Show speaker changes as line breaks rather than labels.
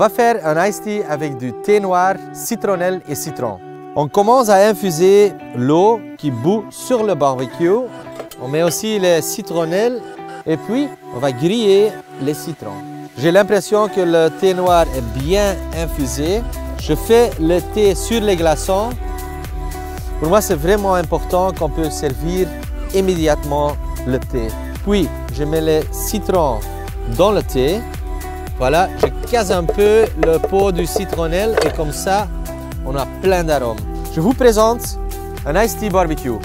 va faire un iced tea avec du thé noir, citronnelle et citron. On commence à infuser l'eau qui bout sur le barbecue. On met aussi les citronnelles et puis on va griller les citrons. J'ai l'impression que le thé noir est bien infusé. Je fais le thé sur les glaçons. Pour moi, c'est vraiment important qu'on peut servir immédiatement le thé. Puis, je mets les citrons dans le thé. Voilà, je casse un peu le pot du citronnelle et comme ça, on a plein d'arômes. Je vous présente un Ice Tea Barbecue.